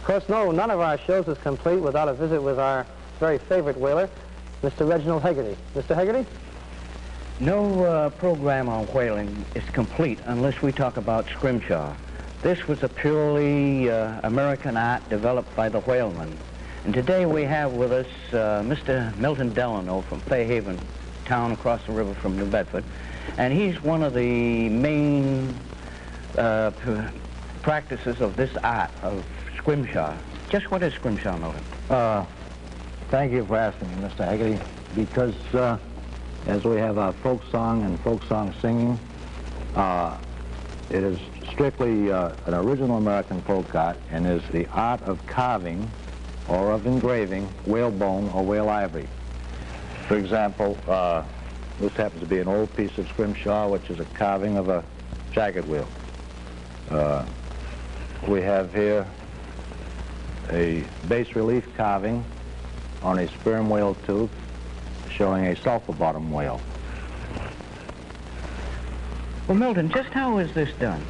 Of course, no, none of our shows is complete without a visit with our very favorite whaler, Mr. Reginald Hegarty. Mr. Hegarty? No uh, program on whaling is complete unless we talk about scrimshaw. This was a purely uh, American art developed by the whalemen. And today we have with us uh, Mr. Milton Delano from Fairhaven town across the river from New Bedford. And he's one of the main uh, practices of this art of scrimshaw. Just what is scrimshaw, Milton? Uh, thank you for asking me, Mr. Hegarty, because uh, as we have our folk song and folk song singing, uh, it is strictly uh, an original American folk art and is the art of carving or of engraving whalebone or whale ivory. For example, uh, this happens to be an old piece of scrimshaw, which is a carving of a jagging wheel. Uh, we have here a bas relief carving on a sperm whale tooth showing a sulfur bottom whale. Well, Milton, just how is this done?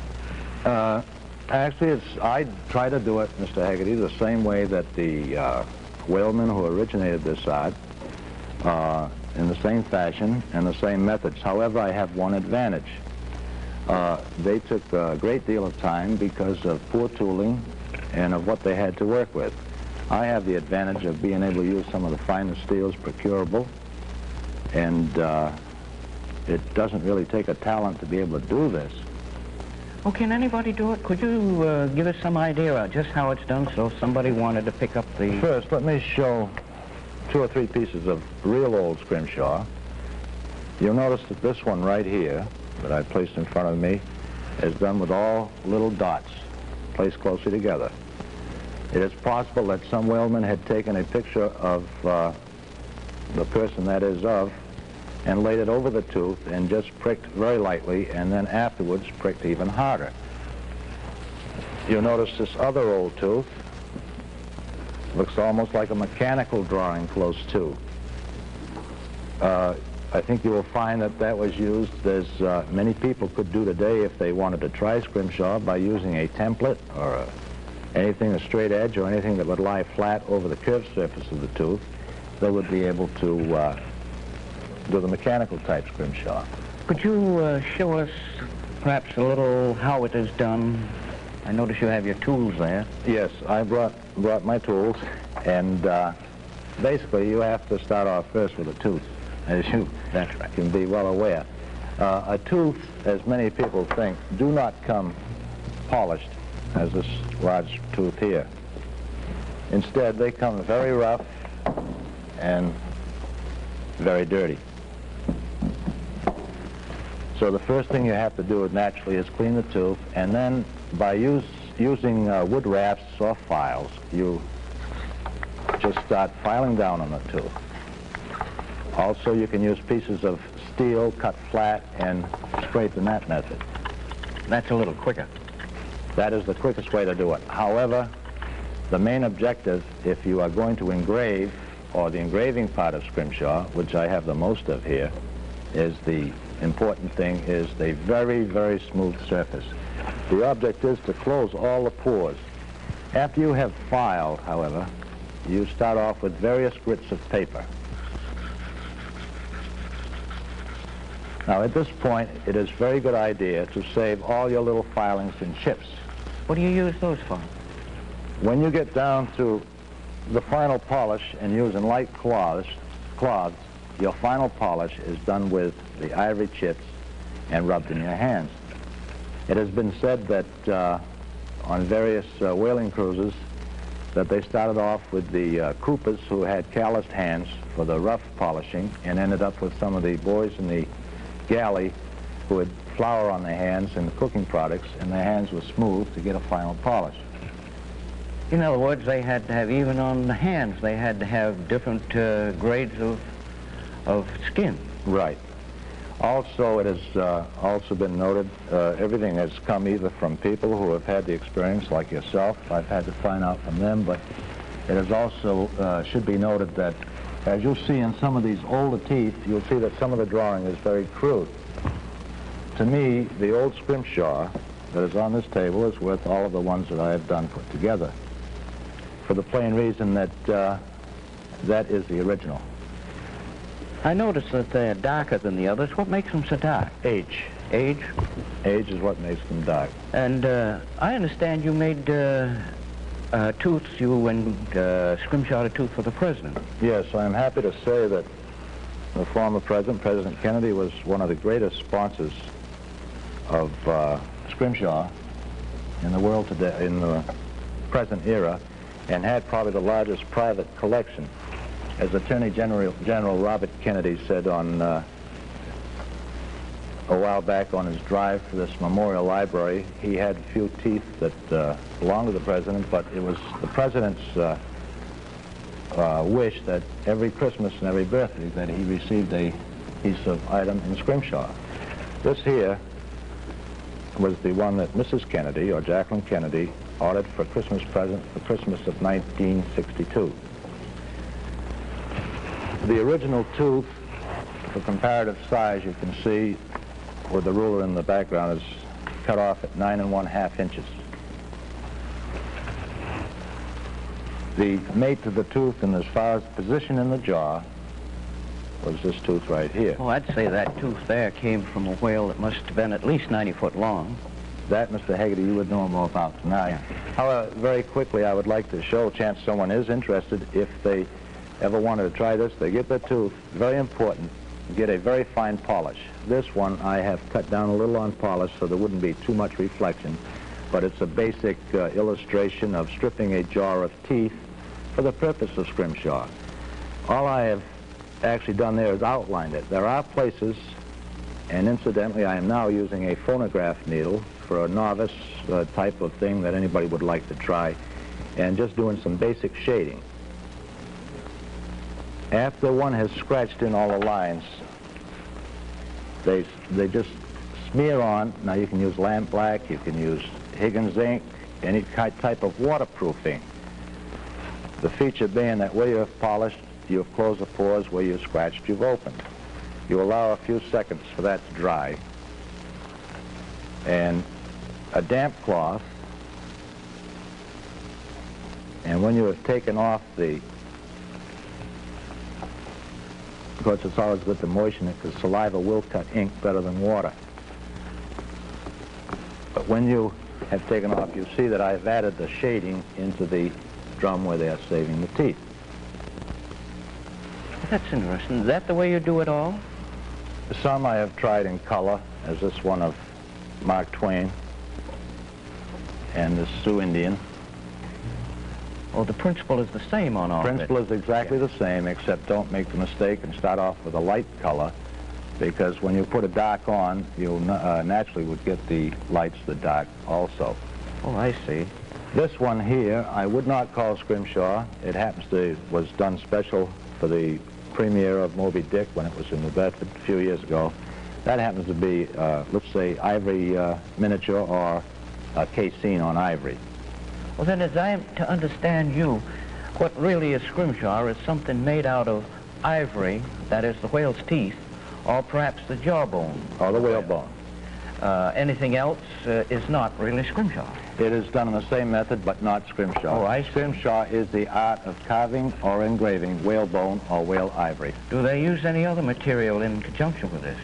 Uh, actually, it's, I try to do it, Mr. Hegarty, the same way that the uh, whalemen who originated this art, uh, in the same fashion and the same methods. However, I have one advantage. Uh, they took a great deal of time because of poor tooling and of what they had to work with. I have the advantage of being able to use some of the finest steels procurable, and uh, it doesn't really take a talent to be able to do this. Oh, can anybody do it? Could you uh, give us some idea of just how it's done so if somebody wanted to pick up the... First, let me show two or three pieces of real old scrimshaw. You'll notice that this one right here that I placed in front of me is done with all little dots placed closely together. It is possible that some whaleman had taken a picture of uh, the person that is of and laid it over the tooth and just pricked very lightly and then afterwards pricked even harder. You'll notice this other old tooth looks almost like a mechanical drawing close to. Uh, I think you will find that that was used as uh, many people could do today if they wanted to try scrimshaw by using a template or a, anything a straight edge or anything that would lie flat over the curved surface of the tooth. They would be able to uh, do the mechanical type scrimshaw. Could you uh, show us perhaps a little how it is done? I notice you have your tools there. Yes, I brought, brought my tools, and uh, basically you have to start off first with a tooth as you That's right. can be well aware. Uh, a tooth, as many people think, do not come polished as this large tooth here. Instead, they come very rough and very dirty. So the first thing you have to do naturally is clean the tooth, and then by use, using uh, wood rasps or files, you just start filing down on the tooth. Also, you can use pieces of steel cut flat and scrape in that method. That's a little quicker. That is the quickest way to do it. However, the main objective, if you are going to engrave, or the engraving part of scrimshaw, which I have the most of here, is the important thing is the very, very smooth surface. The object is to close all the pores. After you have filed, however, you start off with various grits of paper. Now, at this point, it is a very good idea to save all your little filings and chips. What do you use those for? When you get down to the final polish and using light cloths, cloths, your final polish is done with the ivory chips and rubbed in your hands. It has been said that uh, on various uh, whaling cruises that they started off with the uh, coopers who had calloused hands for the rough polishing and ended up with some of the boys in the galley who had flour on their hands and the cooking products and their hands were smooth to get a final polish. In other words, they had to have, even on the hands, they had to have different uh, grades of, of skin. Right. Also, it has uh, also been noted, uh, everything has come either from people who have had the experience like yourself. I've had to find out from them, but it is also, uh, should be noted that as you'll see in some of these older teeth, you'll see that some of the drawing is very crude. To me, the old scrimshaw that is on this table is worth all of the ones that I have done put together. for the plain reason that uh, that is the original. I notice that they're darker than the others. What makes them so dark? Age. Age? Age is what makes them dark. And uh, I understand you made uh, uh, tooths, you and uh, a tooth for the president. Yes, I'm happy to say that the former president, President Kennedy, was one of the greatest sponsors of uh, scrimshaw in the world today, in the present era, and had probably the largest private collection. As Attorney General, General Robert Kennedy said on uh, a while back on his drive for this memorial library, he had a few teeth that uh, belonged to the president, but it was the president's uh, uh, wish that every Christmas and every birthday that he received a piece of item in scrimshaw. This here was the one that Mrs. Kennedy, or Jacqueline Kennedy, ordered for Christmas present for Christmas of 1962. The original tooth, for comparative size, you can see with the ruler in the background is cut off at nine and one half inches. The mate to the tooth, and as far as position in the jaw, was this tooth right here. Oh, I'd say that tooth there came from a whale that must have been at least 90 foot long. That, Mr. Hegarty, you would know more about than I. However, very quickly, I would like to show, chance someone is interested, if they ever wanted to try this, they get their tooth, very important, get a very fine polish. This one I have cut down a little on polish so there wouldn't be too much reflection, but it's a basic uh, illustration of stripping a jar of teeth for the purpose of scrimshaw. All I have actually done there is outlined it. There are places, and incidentally, I am now using a phonograph needle for a novice uh, type of thing that anybody would like to try, and just doing some basic shading. After one has scratched in all the lines, they, they just smear on. Now you can use lamp black, you can use Higgins ink, any type of waterproofing. The feature being that where you have polished, you have closed the pores, where you've scratched, you've opened. You allow a few seconds for that to dry. And a damp cloth, and when you have taken off the of course, it's always good to moisten it because saliva will cut ink better than water. But when you have taken off, you see that I've added the shading into the drum where they are saving the teeth. That's interesting. Is that the way you do it all? Some I have tried in color, as this one of Mark Twain and the Sioux Indian. Oh, the principle is the same on all Principle of it. is exactly the same, except don't make the mistake and start off with a light color, because when you put a dark on, you uh, naturally would get the lights, the dark also. Oh, I see. This one here, I would not call Scrimshaw. It happens to, was done special for the premiere of Moby Dick when it was in New Bedford a few years ago. That happens to be, uh, let's say, ivory uh, miniature or a casein on ivory. Well, then, as I am to understand you, what really is scrimshaw is something made out of ivory, that is the whale's teeth, or perhaps the jawbone. Or the whalebone. Uh, anything else uh, is not really scrimshaw. It is done in the same method, but not scrimshaw. Oh, I see. Scrimshaw is the art of carving or engraving whalebone or whale ivory. Do they use any other material in conjunction with this?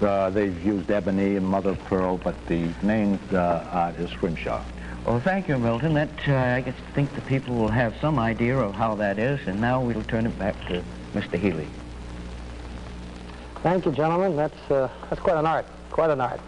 Uh, they've used ebony and mother of pearl, but the main uh, art is scrimshaw. Well, thank you, Milton. That, uh, I guess, think the people will have some idea of how that is, and now we'll turn it back to Mr. Healy. Thank you, gentlemen. That's, uh, that's quite an art, quite an art.